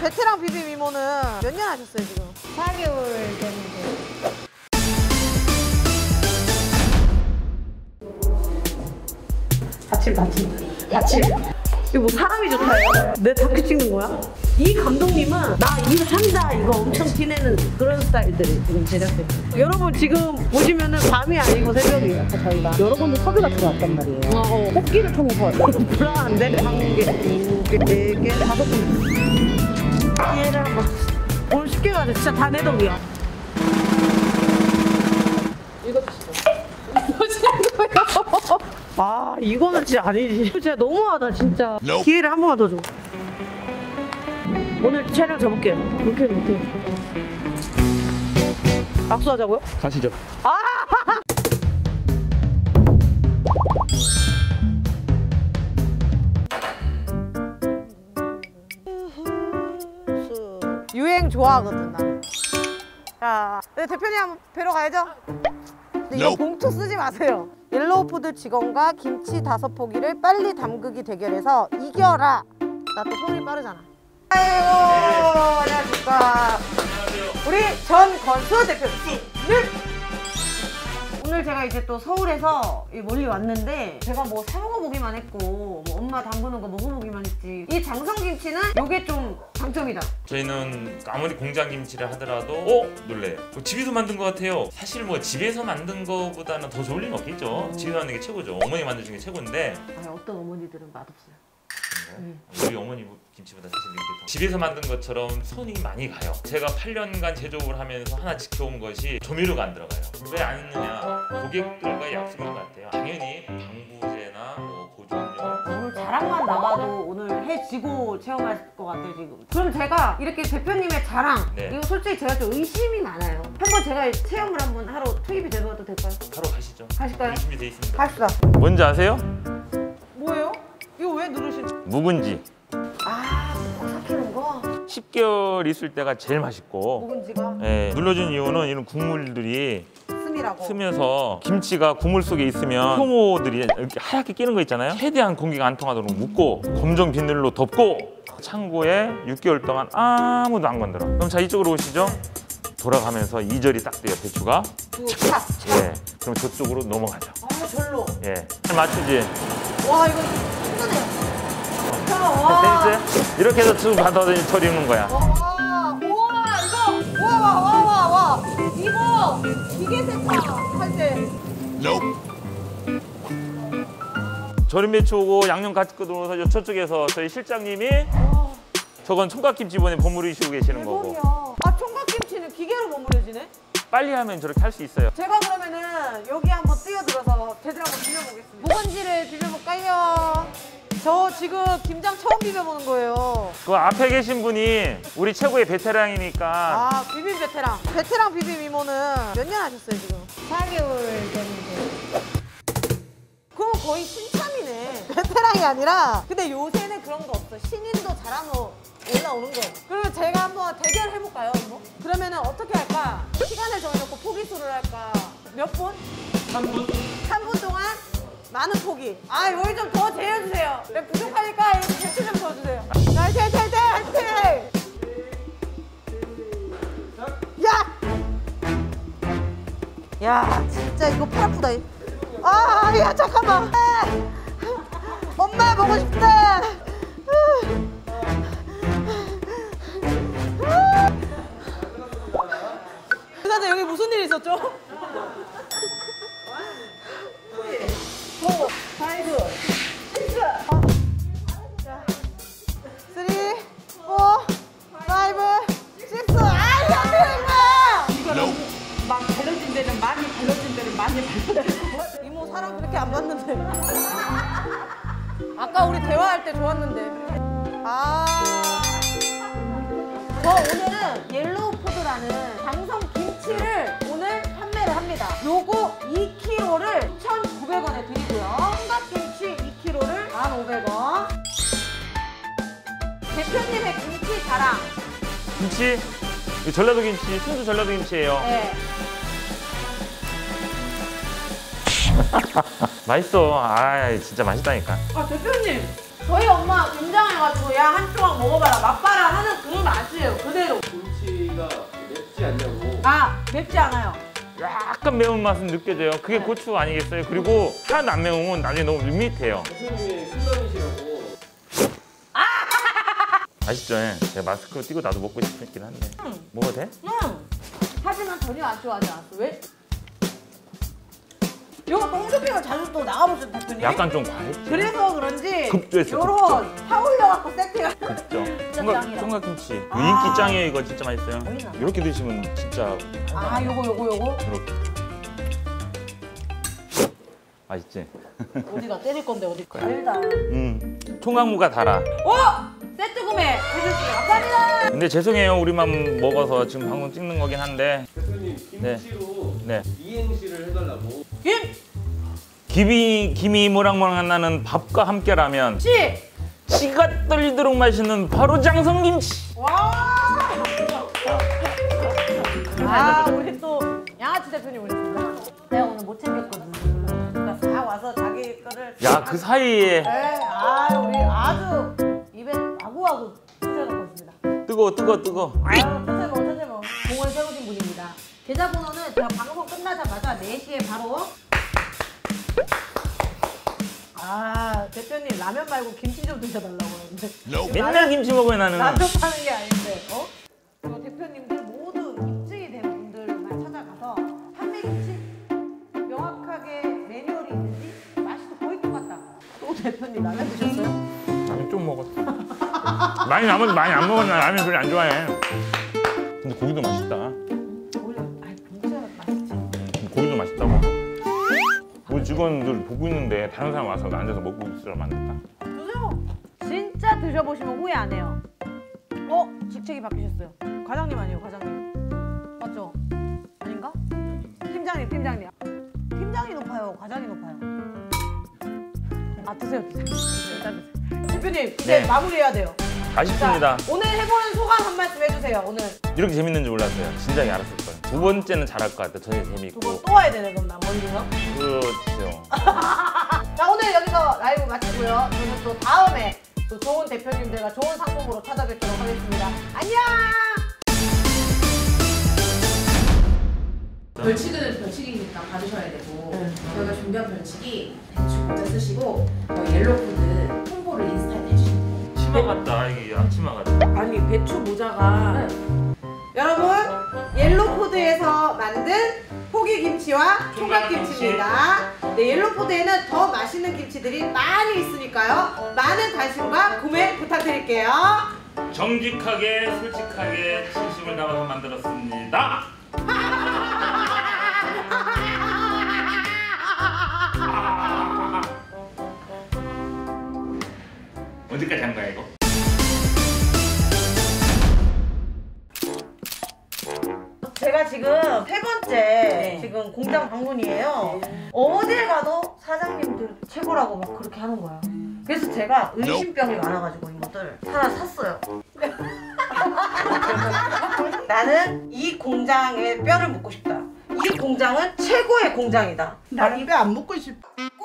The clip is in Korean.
베테랑 비빔 이모는 몇 년 하셨어요 지금? 4개월 됐는데. 아침 아침 아침 이거 뭐 사람이 좋다요? 내 다큐 찍는 거야? 이 감독님은 나 일한다 이거 엄청 티내는 그런 스타일들이 지금 제작진 여러분 지금 보시면은 밤이 아니고 새벽이에요 저희가 여러 군데 섭외가 들어왔단 말이에요. 어, 어. 뽑기를 통해서 왔어요. 불안한데? 한 개, 두 개, 네 개, 다섯 개 얘를 한번 오늘 쉽게 가자 진짜 다 내덕이야. 이거 주시죠 아 이거는 진짜 아니지. 진짜 너무하다 진짜. 기회를 한 번만 더줘. 오늘 촬영 접을게요. 못해 못해 악수하자고요? 가시죠. 유 좋아하거든 나. 자, 네, 대표님 한번 뵈러 가야죠. 근데 이거 봉투 쓰지 마세요. 옐로우푸드 직원과 김치 다섯 포기를 빨리 담그기 대결에서 이겨라. 나 또 손이 빠르잖아. 아이고, 안녕하십니까. 우리 전 건수 대표님. 오늘 제가 이제 또 서울에서 이 멀리 왔는데 제가 뭐 사 먹어보기만 했고 뭐 엄마 담그는 거 먹어보기만 했지 이 장성김치는 요게 좀 장점이다 저희는 아무리 공장 김치를 하더라도 어? 놀래요. 뭐 집에서 만든 것 같아요. 사실 뭐 집에서 만든 거보다는 더 좋을 리는 없겠죠. 집에서 만든 게 최고죠. 어머니 만든 중에 최고인데 아, 어떤 어머니들은 맛없어요 우리 어머니 김치보다 사실 이게 더 집에서 만든 것처럼 손이 많이 가요. 제가 8년간 제조업을 하면서 하나 지켜온 것이 조미료가 안 들어가요. 왜안 했느냐? 고객들과의 약속인 것 같아요. 당연히 방부제나 뭐 보존료 오늘 자랑만 나가도 오늘 해지고 체험할 것 같아요 지금 그럼 제가 이렇게 대표님의 자랑 네. 이거 솔직히 제가 좀 의심이 많아요 한번 제가 체험을 한번 하러 투입이 되어도 될까요? 바로 가시죠. 가실까요? 준비돼 있습니다. 갑시다 뭔지 아세요? 왜 누르신 묵은지. 아 삭히는 거? 10개월 있을 때가 제일 맛있고. 묵은지가? 예, 눌러준 이유는 이런 국물들이 스미라고. 스면서 김치가 국물 속에 있으면 효모들이 이렇게 하얗게 끼는 거 있잖아요. 최대한 공기가 안 통하도록 묶고 검정 비늘로 덮고 창고에 6개월 동안 아무도 안 건드려. 그럼 자 이쪽으로 오시죠. 돌아가면서 이절이딱 돼요 배추가. 차! 예 그럼 저쪽으로 넘어가죠. 아 절로. 예 맞추지? 와 이거 와 재밌어요? 이렇게 해서 쭉 받아서 처리는 거야 와, 우와, 이거, 와, 와, 와, 와, 와, 이거 기계 세차 할 때. 절임 배추 오고 양념 같이 끓어서 저쪽에서 저희 실장님이 저건 총각김치 이번에 버무리시고 계시는 거고 대박이야. 아, 총각김치는 기계로 버무려지네? 빨리 하면 저렇게 할 수 있어요 제가 그러면은 여기 한번 뛰어들어서 제대로 한번 비벼보겠습니다. 묵은지를 비벼볼까요? 저 지금 김장 처음 비벼보는 거예요. 그 앞에 계신 분이 우리 최고의 베테랑이니까 아, 비빔 베테랑. 베테랑 비빔 이모는 몇 년 하셨어요, 지금? 4개월 됐는데. 그럼 거의 신참이네. 베테랑이 아니라. 근데 요새는 그런 거 없어. 신인도 잘하면 올라오는 거예요. 그러면 제가 한번 대결 해볼까요, 이모? 그러면 은 어떻게 할까? 시간을 정해놓고 포기수를 할까? 몇 분? 3분. 3분 동안 많은 포기. 아, 여기 좀 더 재어주세요. 네, 부족하니까 대체 좀더 주세요. 자, 화이팅, 화이팅, 화이팅! 야! 야, 진짜 이거 팔 아프다. 아, 야, 잠깐만. 아, 엄마 보고 싶다. 그나저 여기 무슨 일 있었죠? 아까 우리 대화할 때 좋았는데. 아. 저 오늘은 옐로우 푸드라는 방송 김치를 오늘 판매를 합니다. 요거 2kg를 1,900원에 드리고요. 삼각김치 2kg를 1,500원. 대표님의 김치 자랑. 김치 이 전라도 김치 순수 전라도 김치예요 네. 맛있어. 아 진짜 맛있다니까. 아 대표님 저희 엄마 김장해가지고 야 한 조각 먹어봐라 맛봐라 하는 그 맛이에요 그대로. 김치가 맵지 않냐고. 아 맵지 않아요. 약간 매운맛은 느껴져요. 그게 네. 고추 아니겠어요? 그리고 하나도 안 매우면 나중에 너무 밋밋해요. 아시죠? 예. 제가 마스크 끼고 나도 먹고 싶긴 한데. 응. 먹어도 돼? 응. 하지만 전혀 안 좋아하지 않았어. 왜? 요거 홈쇼핑을 자주 또 나가보죠 대표님. 약간 좀 과했죠? 그래서 그런지 급조했어, 요런 타올려갖고 세트가 그죠? 짱이다. 총각, 총각김치. 아. 인기 짱이에요. 이거 진짜 맛있어요. 이렇게 드시면 진짜 아 요거 요거 요거 이렇게. 맛있지? 어디가 때릴 건데 어디 달다. 음. 총각무가 달아. 오! 세트 구매 해주시면 감사합니다. 근데 죄송해요. 우리만 먹어서 지금 방송 찍는 거긴 한데. 대표님 김치로 네. 이행시를 해달라고 김! 김이 김이 모락모락 나는 밥과 함께라면 씨! 씨가 떨리도록 맛있는 바로 장성 김치. 와! 아 우리 또 양아치 대표님 오셨습니다. 내가 오늘 못 챙겼거든. 야 그 사이에 네, 아 우리 아주 입에 마구마구 쑤셔놓고 있습니다. 뜨거 뜨거 뜨거. 아유, 천천히 먹어. 공을 세우신 분입니다. 계좌번호는 제가 방송 끝나자마자 4시에 바로 아 대표님 라면 말고 김치 좀 드셔달라고 그러는데 맨날 김치 먹어요 나는. 라면 파는 게 아닌데 어? 대표님 라면 드셨어요? 라면 좀 먹었어. 많이 남은 많이 안 먹었나 라면 별로 안 좋아해. 근데 고기도 맛있다. 오히려 아니 진짜 맛있지 음, 고기도 맛있다고. 우리 직원들 보고 있는데 다른 사람 와서 앉아서 먹고 있으라 안 됐다. 드세요. 진짜 드셔보시면 후회 안 해요. 어? 직책이 바뀌셨어요. 과장님 아니에요, 과장님. 맞죠? 아닌가? 팀장님, 팀장님. 팀장이 높아요, 과장이 높아요. 아 드세요, 드세요. 드세요. 대표님 이제 네. 마무리해야 돼요. 맛있습니다. 자, 오늘 해보는 소감 한 말씀 해주세요. 오늘 이렇게 재밌는 줄 몰랐어요. 진작에 알았을 거예요. 두 번째는 잘할 것 같아. 더두 재밌고. 번또 와야 되네, 그럼 나 멀리서. 그렇죠. 자 오늘 여기서 라이브 마치고요. 저는 또 다음에 또 좋은 대표님들과 좋은 상품으로 찾아뵙도록 하겠습니다. 안녕! 벌칙은 벌칙이니까 봐주셔야 되고 네. 저희가 준비한 벌칙이 배추 모자 쓰시고 저 옐로푸드 홍보를 인스타에 해주시면 돼요 치마 같다. 이게 앞치마 같다. 아니 배추 모자가 여러분 옐로푸드에서 만든 포기 김치와 총각 김치입니다. 네, 옐로푸드에는 더 맛있는 김치들이 많이 있으니까요. 많은 관심과 구매 부탁드릴게요. 정직하게 솔직하게 진심을 담아서 만들었습니다. 언제까지 한 거야 이거? 제가 지금 세 번째 지금 공장 방문이에요. 어딜 가도 사장님들 최고라고 막 그렇게 하는 거야. 그래서 제가 의심병이 많아가지고 이것들 하나 샀어요. 나는 이 공장에 뼈를 묻고 싶다. 이 공장은 최고의 공장이다. 나는 뼈안 먹고 싶어. 꼭